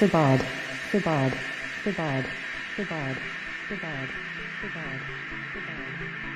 Sabad, Sabad, Sabad, Sabad, Sabad, Sabad, Sabad.